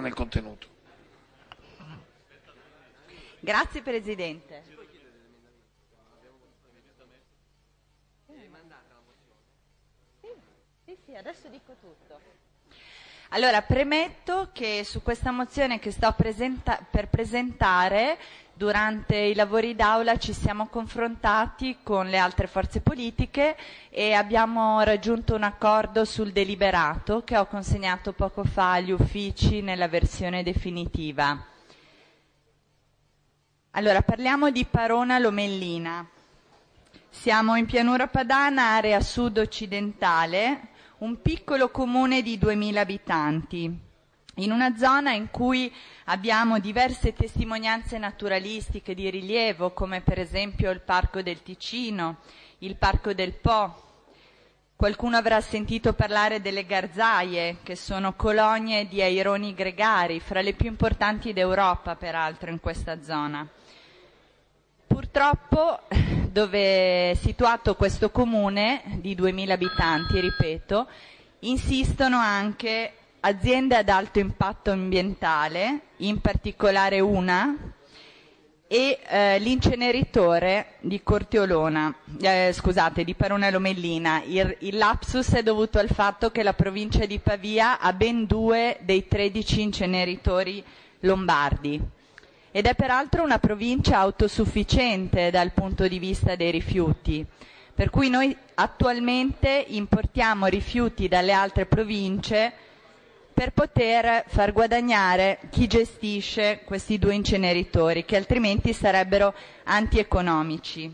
nel contenuto. Grazie Presidente. Sì, sì, adesso dico tutto. Allora, premetto che su questa mozione che sto presenta- per presentare, durante i lavori d'aula ci siamo confrontati con le altre forze politiche e abbiamo raggiunto un accordo sul deliberato che ho consegnato poco fa agli uffici nella versione definitiva. Allora, parliamo di Parona Lomellina. Siamo in pianura padana, area sud-occidentale, un piccolo comune di 2000 abitanti, in una zona in cui abbiamo diverse testimonianze naturalistiche di rilievo, come per esempio il Parco del Ticino, il Parco del Po. Qualcuno avrà sentito parlare delle garzaie, che sono colonie di aironi gregari, fra le più importanti d'Europa, peraltro, in questa zona. Purtroppo, dove è situato questo comune di 2000 abitanti, ripeto, insistono anche aziende ad alto impatto ambientale, in particolare una, e eh, l'inceneritore di Corteolona, eh, scusate, di Parona Lomellina. Il, il lapsus è dovuto al fatto che la provincia di Pavia ha ben due dei 13 inceneritori lombardi ed è peraltro una provincia autosufficiente dal punto di vista dei rifiuti, per cui noi attualmente importiamo rifiuti dalle altre province per poter far guadagnare chi gestisce questi due inceneritori, che altrimenti sarebbero antieconomici.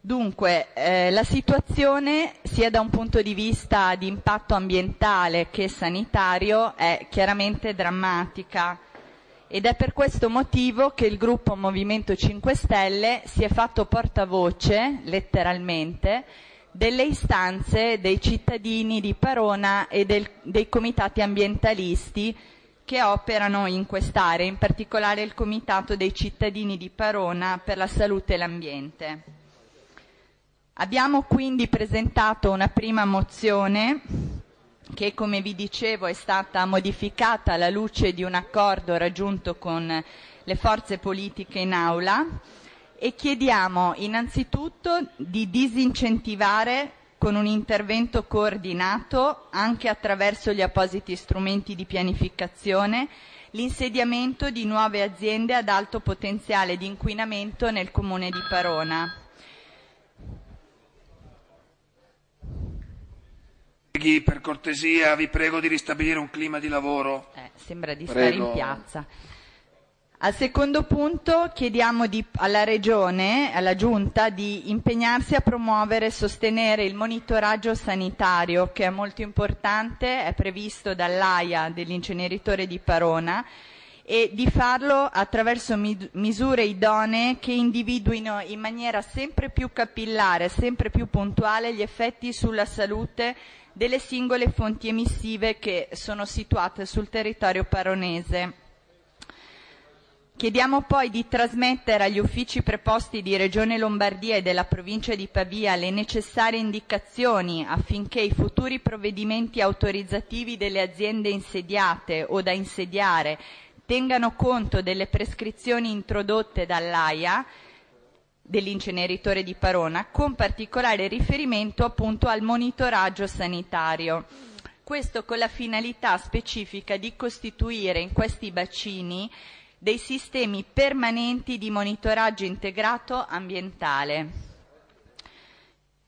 Dunque, eh, la situazione, sia da un punto di vista di impatto ambientale che sanitario, è chiaramente drammatica ed è per questo motivo che il gruppo Movimento 5 Stelle si è fatto portavoce, letteralmente, delle istanze dei cittadini di Parona e del, dei comitati ambientalisti che operano in quest'area, in particolare il comitato dei cittadini di Parona per la salute e l'ambiente. Abbiamo quindi presentato una prima mozione che come vi dicevo è stata modificata alla luce di un accordo raggiunto con le forze politiche in aula e chiediamo innanzitutto di disincentivare con un intervento coordinato anche attraverso gli appositi strumenti di pianificazione l'insediamento di nuove aziende ad alto potenziale di inquinamento nel comune di Parona. Colleghi, per cortesia, vi prego di ristabilire un clima di lavoro. Eh, sembra di Prego. stare in piazza. Al secondo punto chiediamo di- alla Regione, alla Giunta, di impegnarsi a promuovere e sostenere il monitoraggio sanitario, che è molto importante, è previsto dall'AIA dell'inceneritore di Parona, e di farlo attraverso mi- misure idonee che individuino in maniera sempre più capillare, sempre più puntuale gli effetti sulla salute delle singole fonti emissive che sono situate sul territorio paronese. Chiediamo poi di trasmettere agli uffici preposti di Regione Lombardia e della provincia di Pavia le necessarie indicazioni affinché i futuri provvedimenti autorizzativi delle aziende insediate o da insediare tengano conto delle prescrizioni introdotte dall'AIA dell'inceneritore di Parona, con particolare riferimento appunto al monitoraggio sanitario. Questo con la finalità specifica di costituire in questi bacini dei sistemi permanenti di monitoraggio integrato ambientale.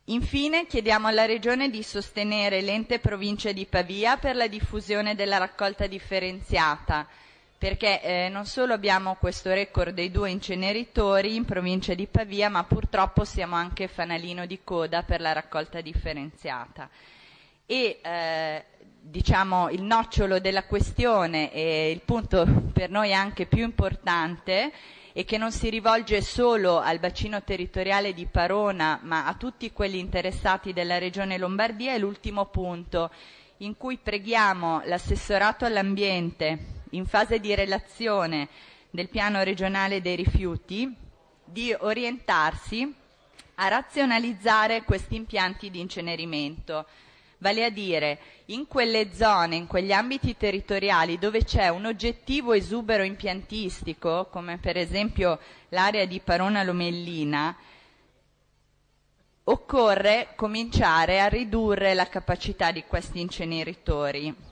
Infine chiediamo alla Regione di sostenere l'ente provincia di Pavia per la diffusione della raccolta differenziata, perché eh, non solo abbiamo questo record dei due inceneritori in provincia di Pavia, ma purtroppo siamo anche fanalino di coda per la raccolta differenziata. E eh, diciamo il nocciolo della questione e il punto per noi anche più importante e che non si rivolge solo al bacino territoriale di Parona, ma a tutti quelli interessati della Regione Lombardia, è l'ultimo punto in cui preghiamo l'assessorato all'ambiente in fase di relazione del piano regionale dei rifiuti di orientarsi a razionalizzare questi impianti di incenerimento, Vale a dire, in quelle zone, in quegli ambiti territoriali dove c'è un oggettivo esubero impiantistico, come per esempio l'area di Parona Lomellina, occorre cominciare a ridurre la capacità di questi inceneritori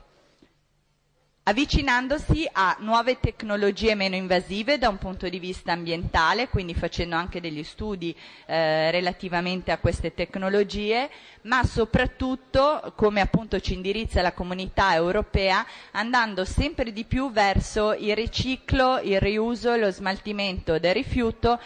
avvicinandosi a nuove tecnologie meno invasive da un punto di vista ambientale, quindi facendo anche degli studi eh, relativamente a queste tecnologie, ma soprattutto, come appunto ci indirizza la comunità europea, andando sempre di più verso il riciclo, il riuso e lo smaltimento del rifiuto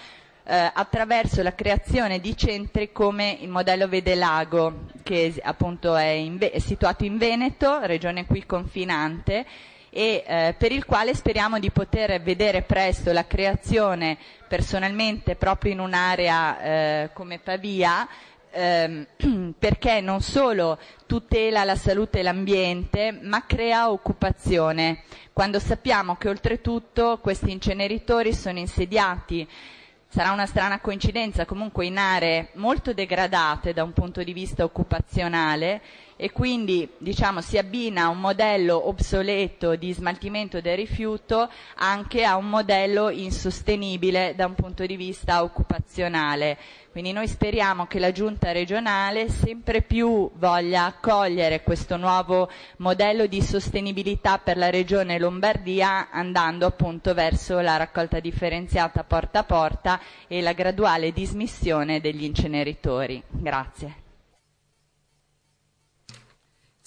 eh, attraverso la creazione di centri come il modello Vedelago, che appunto è, in, è situato in Veneto, regione qui confinante, e eh, per il quale speriamo di poter vedere presto la creazione personalmente proprio in un'area eh, come Pavia ehm, perché non solo tutela la salute e l'ambiente ma crea occupazione. Quando sappiamo che oltretutto questi inceneritori sono insediati sarà una strana coincidenza comunque in aree molto degradate da un punto di vista occupazionale e quindi diciamo, si abbina un modello obsoleto di smaltimento del rifiuto anche a un modello insostenibile da un punto di vista occupazionale. Quindi noi speriamo che la giunta regionale sempre più voglia accogliere questo nuovo modello di sostenibilità per la regione Lombardia andando appunto verso la raccolta differenziata porta a porta e la graduale dismissione degli inceneritori. Grazie.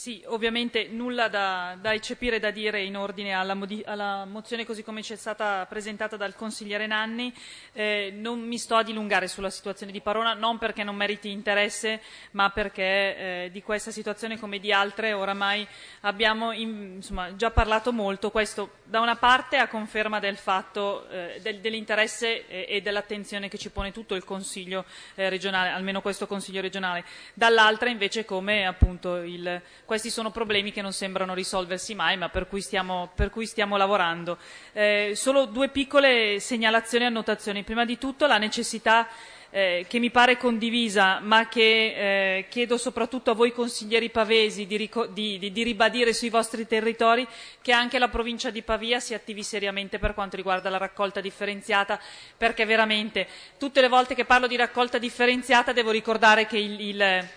Sì, ovviamente nulla da, da eccepire da dire in ordine alla, alla, mozione così come ci è stata presentata dal consigliere Nanni. Eh, non mi sto a dilungare sulla situazione di Parona, non perché non meriti interesse, ma perché eh, di questa situazione come di altre oramai abbiamo in, insomma, già parlato molto. Questo da una parte a conferma del fatto eh, del, dell'interesse e, e, dell'attenzione che ci pone tutto il Consiglio eh, regionale, almeno questo Consiglio regionale, dall'altra invece come appunto il questi sono problemi che non sembrano risolversi mai, ma per cui stiamo, per cui stiamo lavorando. Eh, solo due piccole segnalazioni e annotazioni. Prima di tutto la necessità eh, che mi pare condivisa, ma che eh, chiedo soprattutto a voi consiglieri pavesi di, di, di, di, ribadire sui vostri territori, che anche la provincia di Pavia si attivi seriamente per quanto riguarda la raccolta differenziata, perché veramente tutte le volte che parlo di raccolta differenziata devo ricordare che il, il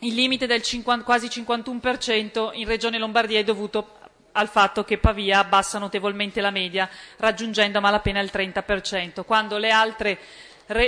il limite del 50, quasi 51% in Regione Lombardia è dovuto al fatto che Pavia abbassa notevolmente la media, raggiungendo a malapena il 30%, quando le altre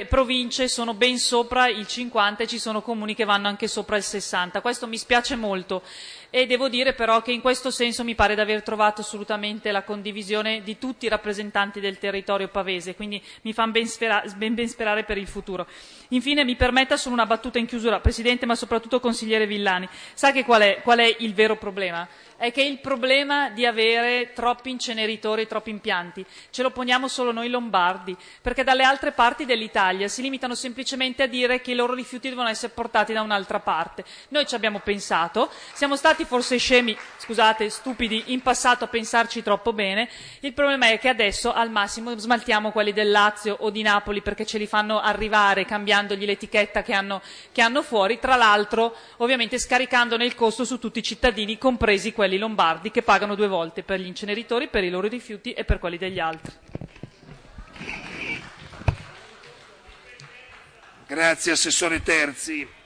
province sono ben sopra il 50 e ci sono comuni che vanno anche sopra il 60. Questo mi spiace molto e devo dire però che in questo senso mi pare di aver trovato assolutamente la condivisione di tutti i rappresentanti del territorio pavese, quindi mi fa ben, spera ben, ben sperare per il futuro. Infine mi permetta solo una battuta in chiusura, Presidente ma soprattutto consigliere Villani. Sa che qual è, qual è il vero problema? è che il problema di avere troppi inceneritori, troppi impianti, ce lo poniamo solo noi lombardi, perché dalle altre parti dell'Italia si limitano semplicemente a dire che i loro rifiuti devono essere portati da un'altra parte. Noi ci abbiamo pensato, siamo stati forse scemi, scusate, stupidi in passato a pensarci troppo bene, il problema è che adesso al massimo smaltiamo quelli del Lazio o di Napoli perché ce li fanno arrivare cambiandogli l'etichetta che hanno, che hanno fuori, tra l'altro ovviamente scaricandone il costo su tutti i cittadini, compresi quelli lombardi che pagano due volte per gli inceneritori, per i loro rifiuti e per quelli degli altri. Grazie Assessore Terzi.